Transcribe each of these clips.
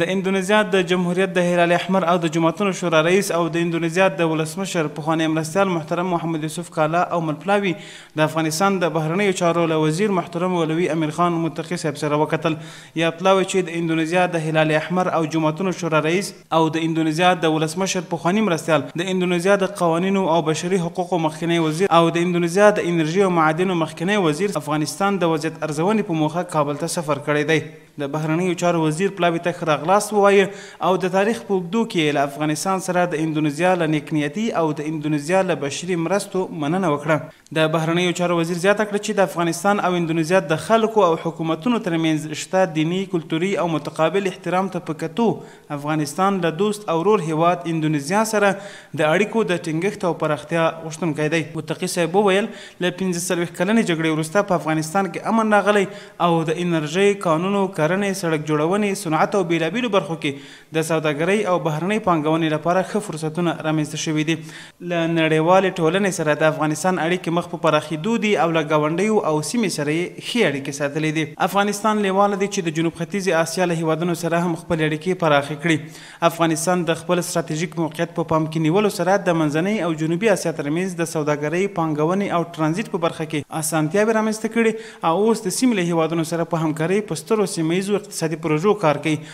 د اندونیزیا د جمهوریت د هیرالحمر او د جوماتونو شورا رئیس او د اندونیزیا د ولسمشر پخوانی مرستیال محترم محمد یوسف کالا او ملپلاوي د افغانستان د بهرنیو چارو له وزیر محترم ولوي امیرخان متقي صاحب سره وکتل. یاد پلاوی چې د اندونیزیا د هلال احمر او جوماتونو شورا رئیس او د اندونیزیا د ولسمشر پخوانی مرستیال، د اندونیزیا د قوانینو او بشري حقوقو مخکینی وزیر او د اندونیزیا د انرژي او معادنو مخکینی وزیر افغانستان د وضعیت ارزونې په موخه کابل ته سفر کړی دی. د بهرنیو چارو وزیر پلاوي ته ښه راغلاست ووایه او د تاریخ په اوږدو کې یې له افغانستان سره د اندونیزیا له نیک نیتي او د اندونیزیا له بشري مرستو مننه وکړه. د بهرنیو چارو وزیر زیاته کړه چې د افغانستان او اندونیزیا د خلکو او حکومتونو ترمنځ شته دیني، کلتوري او متقابل احترام ته په کتو افغانستان له دوست او ورور هېواد اندونیزیا سره د اړیکو د ټینګښت او پراختیا غوښتونکی دی. متقي صاحب وویل، له پنځه څلوېښت کلنې جګړې وروسته په افغانستان کې امن راغلی او د انرژۍ، کانونو، کرنې، سړک جوړونې، صنعت او بېلابېلو برخو کې د سوداګرۍ او بهرنۍ پانګونې لپاره ښه فرصتونه رامنځته شوي دي. له نړیوالې ټولنې سره د افغانستان اړیکې مخ په پراخېدو دي او له ګاونډیو او سیمې سره یې ښې اړیکې ساتلې دي. افغانستان لېواله دی چې د جنوب ختیځې اسیا له هېوادونو سره هم خپلې اړیکې پراخې کړي. افغانستان د خپل ستراتیژیک موقعیت په پام کې نیولو سره د منځنۍ او جنوبي اسیا ترمنځ د سوداګرۍ، پانګونې او ترانزیټ په برخه کې اسانتیاوې رامنځته کړي او اوس د سیمې له هېوادونو سره په همکارۍ په سترو سیمه ییزو اقتصادي پروژو کار کوي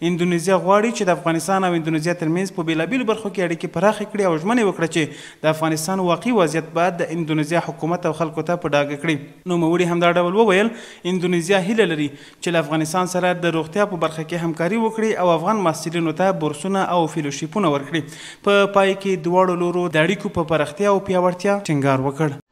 اندونیزیا غواړي چې د افغانستان او اندونیزیا ترمنځ په بېلابېلو برخو کې اړیکې پراخې کړي او ژمنه یې وکړه چې د افغانستان واقعي وضعیت به د اندونیزیا حکومت او خلکو ته په ډاګه کړي. نوموړي همدا ډول وویل، اندونیزیا هیله لري چې له افغانستان سره د روغتیا په برخه کې همکاري وکړي او افغان محصلینو ته بورسونه او فیلوشیپونه ورکړي. په پای کې دواړو لورو د اړیکو په پراختیا او پیاوړتیا ټینګار وکړ.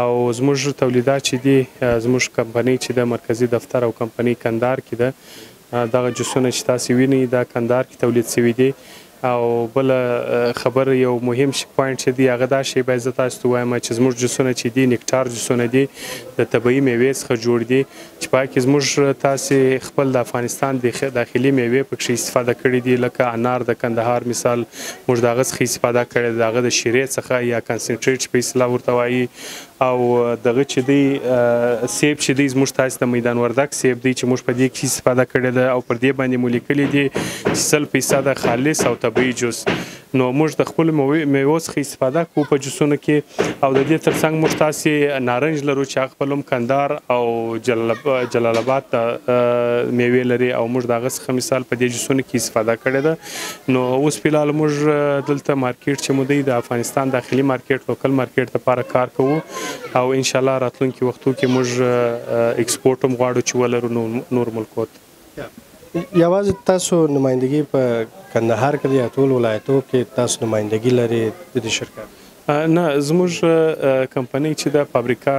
او زموږ تولیدات چې دي زموږ کمپنۍ چې ده مرکزي دفتر او کمپنۍ کندهار کې ده دغه جوسونه چې تاسې ویني دا کندهار کې تولید شوي دي او بله خبر یو مهم شي پوینټ چې دی هغه دا شی باید زه تاسو ته وایم چې زموږ جوسونه چې دي نیکټار جوسونه دي د طبیعي میوې څخه جوړ دي چې پای کې زموږ تاسې خپل د افغانستان داخلي مېوې پکښې استفاده کړې دي لکه انار د کندهار مثال موږ د هغه څخه استفاده کړې ده د هغه د شیرې څخه یا کانسنټریټ چې په اصطلاح ورته وايي او دغه چې دی سیب چې دی زموږ تاسې د میدان وردک سیب دی چې موږ په دې کې استفاده کړې ده او پر دې باندې مو لیکلي دي چې سل فیصده خالص او طبعي جوس نو موږ د خپلو مېوو څخه استفاده کوو په جوسونو کې او د دې تر څنګ موږ تاسې نارنج لرو چې هغه په لوم کندهار او جلال اباد ته مېوې لري او موږ د هغه څخه مثال په دې جوسونو کې استفاده کړې ده نو اوس فلال موږ دلته مارکیټ چې مو دی د افغانستان داخلي مارکیټ لوکل مارکیټ لپاره کار کوو او ان شاء الله راتلونکي وختو کې موږ ایکسپورټ هم غواړو چې ولرو نور ملکو ته یوازې تاسو نمایندګي په کندهار کې یا ټول ولایتو کې تاسو نمایندګي لري د دې شرکت؟ نه زموږ کمپنۍ چې د فابریکا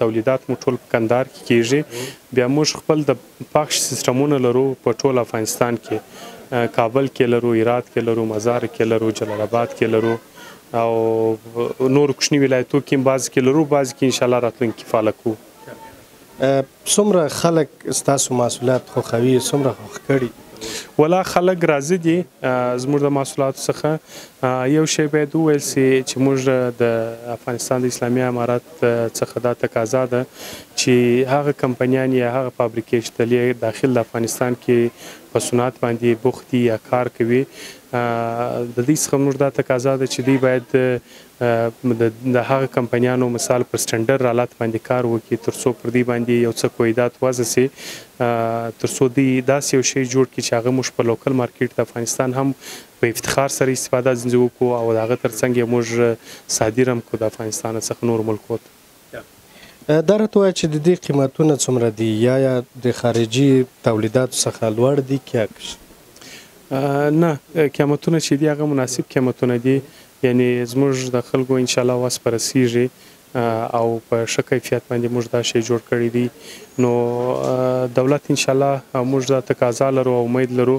تولیدات مو ټول په کندهار کې کیږي بیا موږ خپل د پخش سیستمونه لرو په ټول افغانستان کې کابل کې لرو هرات کې لرو مزار کې لرو جلال آباد کې لرو او نور کوچني ولایتو کې بعض کې لرو بعض کې ان شاء الله راتلونکي کې فعال کوو څومره خلک ستاسو محصولات خوښوي څومره خوښ کړي؟ ولا خلک راضي دي زموږ د محصولاتو څخه یو شی باید وویل سي چې موږ د افغانستان د اسلامي امارت څخه دا تقاضا ده چې هغه کمپنیانې یا هغه فابریکې چې دلې داخل د افغانستان کې په صنعت باندې بوخت دي یا کار کوي د دوی څخه موږ دا تقاضا ده چې دوی باید د هغه کمپنیانو مثال پر سټنډر رالات باندې کار وکړي تر څو پر دوی باندې یو څه کویدات وضع شي تر څو دوی داسې یو شی جوړ کړي چې هغه موږ په لوکل مارکیټ د افغانستان هم په افتخار سره استفاده ځنې وکړو او د هغه تر څنګ یې موږ صادر هم کړو د افغانستانه څخه نورو ملکو ته. دا راته وایه چې د دې قیمتونه څومره دي یا یا د خارجي تولیداتو څخه لوړ دي که کښ؟ نه قیمتونه چې دي هغه مناسب قیمتونه دي یعنې زموږ د خلکو ان شاءالله وس په رسیږي او په ښه کیفیت باندې موږ دا شی جوړ کړی دی نو دولت ان شاءالله موږ دا تقاضا لرو او امید لرو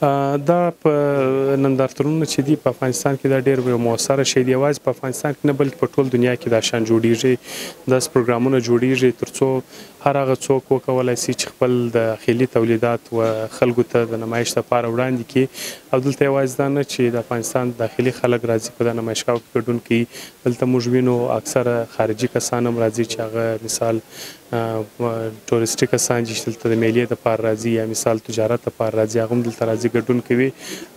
دا په نندارتونونه چې دي په افغانستان کې دا ډېر یو موثره شی دی یوازې په افغانستان کې نه بلکې په ټول دنیا کې دا شان جوړیږي داسې پروګرامونه جوړیږي ترڅو هر هغه څوک وکولای شي چې خپل د خیلی تولیدات و خلکو ته د نمایش لپاره وړاندې کړي او دلته یوازې دا نه چې د افغانستان داخلي خلک راځي په دا نمایشګاو کې ګډون کوي دلته موږ وینو اکثره خارجي کسان هم راځي چې هغه مثال ټوریسټي کسان چې دلته د میلې لپاره راځي یا مثال تجارت لپاره راځي هغه هم دلته راځي ګډون کوي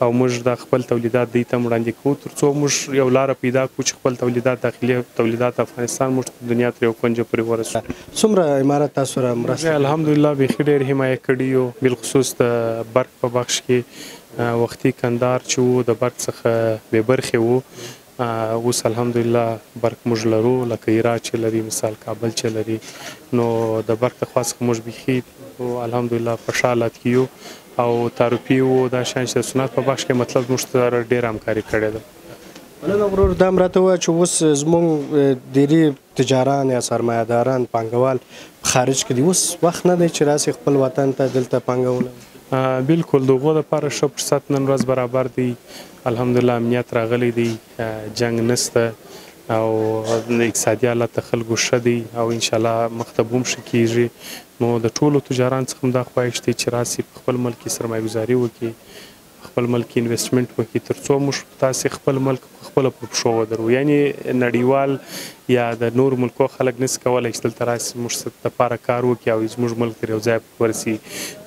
او موږ دا خپل تولیدات دوی ته وړاندې کوو ترڅو موږ یو لار پیدا کړو چې خپل تولیدات داخلي تولیدات افغانستان موږ ته دنیا تر یو کونجه پورې ورسوي څومره امارت تاسو سره مرسته کوي الحمدلله بیخي ډیر حمایه کړي یو بالخصوص د برق په بخش کې وختي کندهار چې وو د برق څخه بې برخې وو اوس الحمدالله برق موږ لرو لکه هرات چې لري مثال کابل چې لري نو د برق د خوا څخه موږ بیخي الحمدالله په ښه حالت کې یو او تعرفي او دا شیان چې د صنعت په بخش کې مطلب موږ سره ډېره همکاري کړې ده مننه ورور دا هم راته ووایه چې اوس زموږ ډېری تجاران یا سرمایه داران پانګوال په خارج کې دي اوس وخت نه دی چې راسي خپل وطن ته دلته پانګونه وکړي. بلکل د هغو لپاره ښه فرصت نن ورځ برابر دی الحمدالله امنیت راغلی دی جنګ نشته او اقتصادي حالت د خلکو ښه دی او انشاالله مخته به هم ښه کیږي نو د ټولو تجاران څخه مو دا خواهش دی چې راسي په خپل ملک کې سرمایه ګذاري وکړي خپل ملک کې انویسټمنټ وکړي تر څو موږ تاسې خپل ملک په خپل پر پښو ودرو یعنی نړیوال یا د نور ملکو خلک نس کولای چې دلته راسي موږ د پاره کار وکړي او زموږ ملک تر یو ځای پر ورسي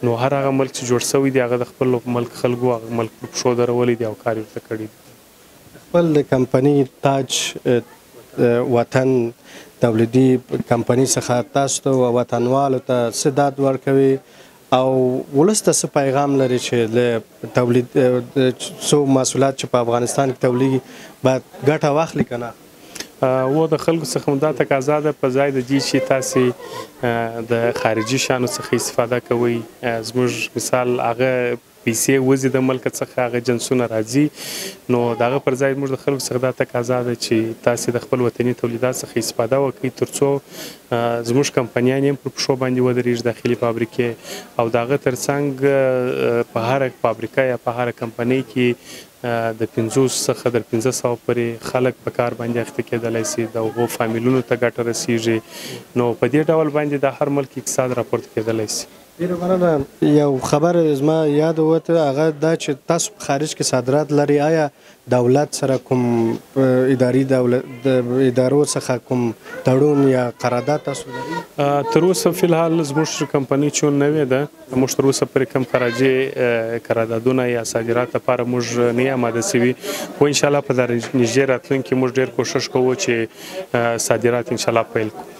نو هر هغه ملک چې جوړ شوی دی هغه د خپل ملک خلکو هغه ملک پر پښو درولې دی او کار ورته کړی دی خپل د کمپنی تاج وطن تولیدي کمپنی څخه تاسو ته وطنوالو ته څه داد ورکوي او ولس ته څه پیغام لرې چې له تولید څو محصولات چې په افغانستان کې تولیږي باید ګټه واخلي که نه؟ و د خلکو څخه هم دا تقاضا ده په ځای د دې چې تاسو د خارجي شانو څخه استفاده کوئ زموږ مثال هغه پیسې وځي د ملک څخه هغه جنسونه راځي نو د هغه پر ځای موږ د خلکو څخه دا تقاضا ده چې تاسې د خپل وطني تولیدات څخه استفاده وکړئ ترڅو زموږ کمپنیانې هم پر پښو باندې ودریږي داخلي فابریکې او د هغه ترڅنګ په هره فابریکه یا په هره کمپنۍ کې د پنځوس څخه در پنځه سوه پورې خلک په کار باندې اخته کېدلای شي د هغو فامیلونو ته ګټه رسیږي نو په دې ډول باندې د هر ملک اقتصاد راپورته کېدلای شي. ډېره مننه. یو خبر زما یاد ووته هغه دا چې تاسو په خارج کې صادرات لري ایا دولت سره کوم اداري دولت ادارو څخه کوم تړون یا قرارداد تاسو لري؟ تر اوسه فی الحال زموږ کمپنی چون نوې ده موږ تر اوسه پورې کوم خراجي قراردادونه یا صادرات لپاره موږ نه آماده شوي خو ان شاء الله په نږدې راتلونکي کې موږ ډېر کوشش کوو چې صادرات ان شاء الله پیل کړو.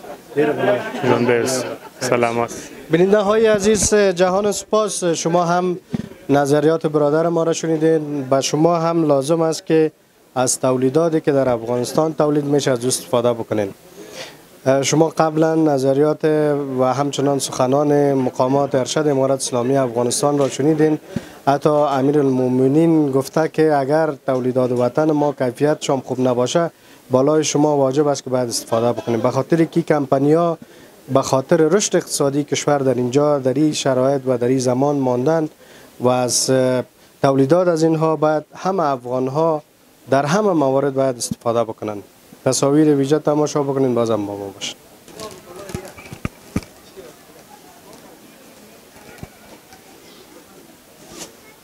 جنبس سلامات بیننده های عزیز جهان سپاس شما هم نظریات برادر ما را شنیدین به شما هم لازم است که از تولیداتی که در افغانستان تولید میشه از استفاده بکنین شما قبلا نظریات و همچنان سخنان مقامات ارشد امارت اسلامی افغانستان را شنیدین حتی امیر المومنین گفته که اگر تولیدات وطن ما کیفیت شام خوب نباشه بالای شما واجب است که بعد استفاده بکنیم بخاطر که کمپنی به خاطر رشد اقتصادی کشور در اینجا در این شرایط و در این زمان ماندن و از تولیدات از اینها باید همه افغان ها در همه موارد باید استفاده بکنند تصاویر ویژه تماشا بکنید بازم با ما باشید